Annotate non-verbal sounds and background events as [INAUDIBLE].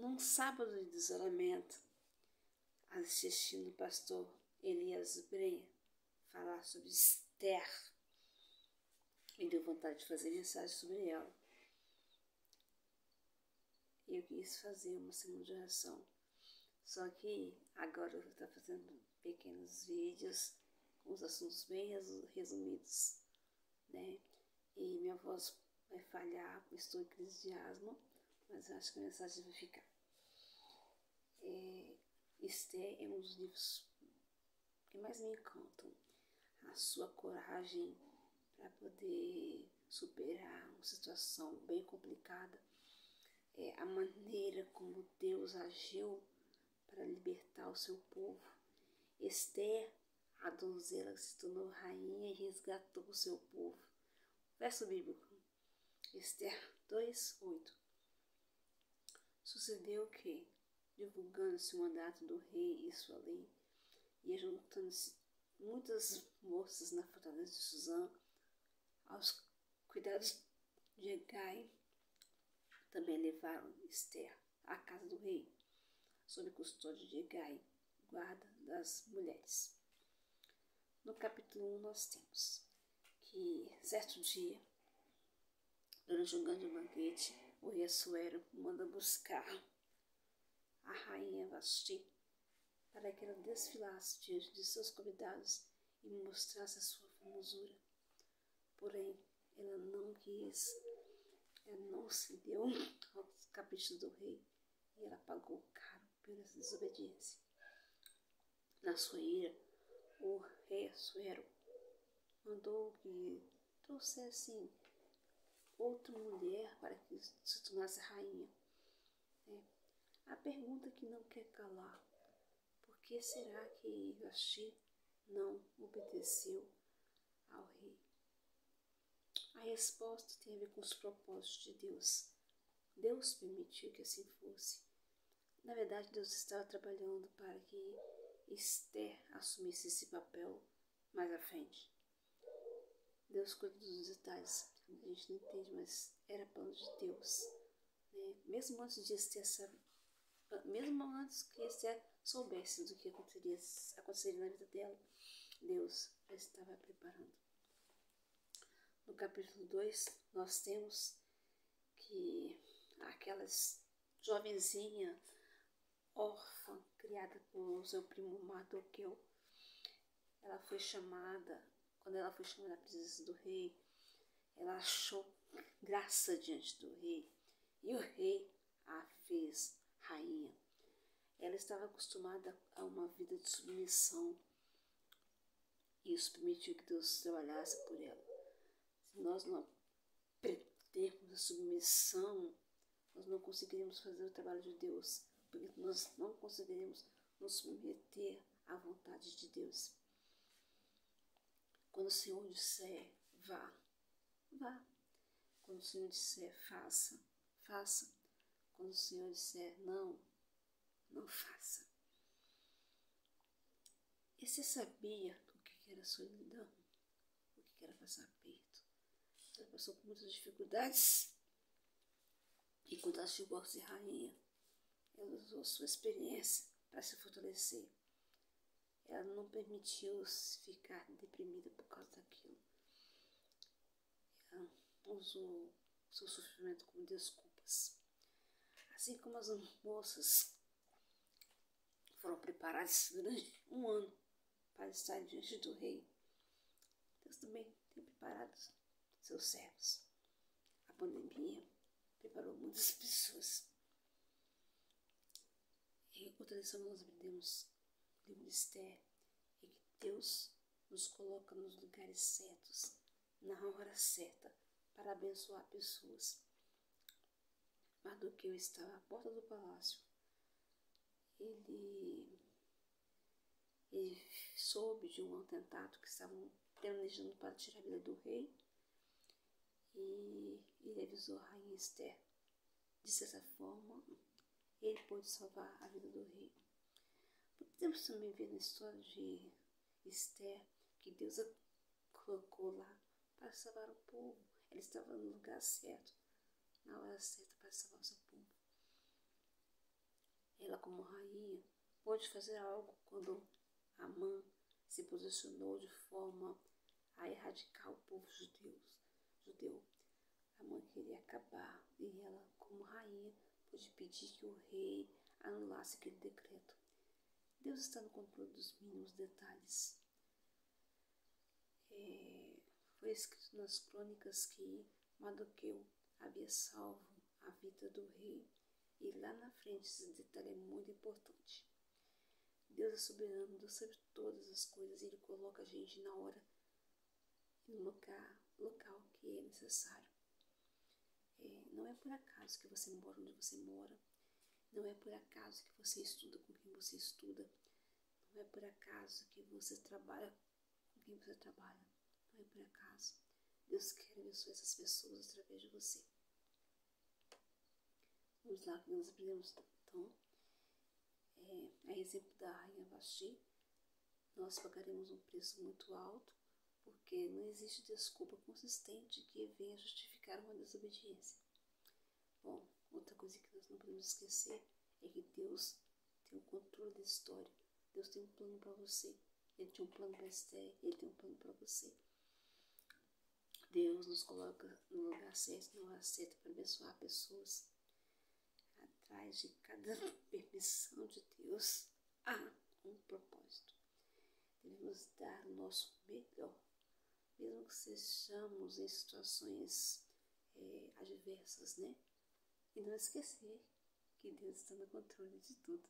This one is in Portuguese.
num sábado de isolamento, assistindo o pastor Elias Brenha falar sobre Esther, me deu vontade de fazer mensagem sobre ela. E eu quis fazer uma semana de oração. Só que agora eu vou estar fazendo pequenos vídeos com os assuntos bem resumidos, né? E minha voz vai falhar, estou em crise de asma, mas acho que a mensagem vai ficar. É, Esther é um dos livros que mais me encantam. A sua coragem para poder superar uma situação bem complicada. É a maneira como Deus agiu para libertar o seu povo. Esther, a donzela que se tornou rainha e resgatou o seu povo. Verso bíblico. Esther 2, 8. Sucedeu que, divulgando-se o mandato do rei e sua lei, e juntando-se muitas moças na fortaleza de Suzã, aos cuidados de Egai, também levaram Esther à casa do rei, sob custódia de Egai, guarda das mulheres. No capítulo 1 nós temos que certo dia, durante um grande banquete, o rei Assuero manda buscar a rainha Vasti para que ela desfilasse diante de seus convidados e mostrasse a sua formosura. Porém, ela não quis, ela não se deu aos caprichos do rei e ela pagou caro pela desobediência. Na sua ira, o rei Assuero mandou que trouxessem outra mulher para que se tornasse rainha. É. A pergunta que não quer calar que será que Vasti não obedeceu ao rei? A resposta tem a ver com os propósitos de Deus. Deus permitiu que assim fosse. Na verdade, Deus estava trabalhando para que Esther assumisse esse papel mais à frente. Deus cuida dos detalhes, a gente não entende, mas era plano de Deus. Né? Mesmo antes de Esther mesmo antes que Esther soubesse do que aconteceria, aconteceria na vida dela, Deus já estava preparando. No capítulo 2, nós temos que aquelas jovenzinha órfã criada por seu primo Mardoqueu, ela foi chamada, quando ela foi chamada à presença do rei, ela achou graça diante do rei e o rei a fez rainha. Ela estava acostumada a uma vida de submissão. Isso permitiu que Deus trabalhasse por ela. Se nós não aprendermos a submissão, nós não conseguiremos fazer o trabalho de Deus, porque nós não conseguiremos nos submeter à vontade de Deus. Quando o Senhor disser vá, vá. Quando o Senhor disser faça, faça. Quando o Senhor disser não, não faça. E você sabia o que era solidão? O que era passar perto? Ela passou por muitas dificuldades. E quando ela chegou a ser rainha, ela usou sua experiência para se fortalecer. Ela não permitiu -se ficar deprimida por causa daquilo. Ela usou seu sofrimento como desculpas. Assim como as moças preparadas durante [LAUGHS] um ano para estar diante do rei. Deus também tem preparado seus servos. A pandemia preparou muitas [LAUGHS] pessoas. E outra lição nós aprendemos de Esther é que Deus nos coloca nos lugares certos, na hora certa, para abençoar pessoas. Mardoqueu estava à porta do palácio ele, ele soube de um atentado que estavam planejando para tirar a vida do rei e ele avisou a rainha Esther. De certa forma, ele pôde salvar a vida do rei. Podemos também ver na história de Esther que Deus a colocou lá para salvar o povo. Ela estava no lugar certo, na hora certa para salvar o seu povo. Ela, como rainha, pôde fazer algo quando Amã se posicionou de forma a erradicar o povo judeu. judeu. Amã queria acabar e ela, como rainha, pôde pedir que o rei anulasse aquele decreto. Deus está no controle dos mínimos detalhes. É, foi escrito nas crônicas que Mardoqueu havia salvo a vida do rei. E lá na frente esse detalhe é muito importante. Deus é soberano, Deus sabe todas as coisas e Ele coloca a gente na hora e no local, local que é necessário. É, não é por acaso que você mora onde você mora. Não é por acaso que você estuda com quem você estuda. Não é por acaso que você trabalha com quem você trabalha. Não é por acaso. Deus quer abençoar essas pessoas através de você. Vamos lá, que nós aprendemos então. É, a exemplo da rainha Vasti, nós pagaremos um preço muito alto, porque não existe desculpa consistente que venha justificar uma desobediência. Bom, outra coisa que nós não podemos esquecer é que Deus tem o controle da história. Deus tem um plano para você. Ele tem um plano para Esther, ele tem um plano para você. Deus nos coloca no lugar certo, na hora certa para abençoar pessoas. Atrás de cada permissão de Deus há um propósito. Devemos dar o nosso melhor, mesmo que sejamos em situações é, adversas, né? E não esquecer que Deus está no controle de tudo.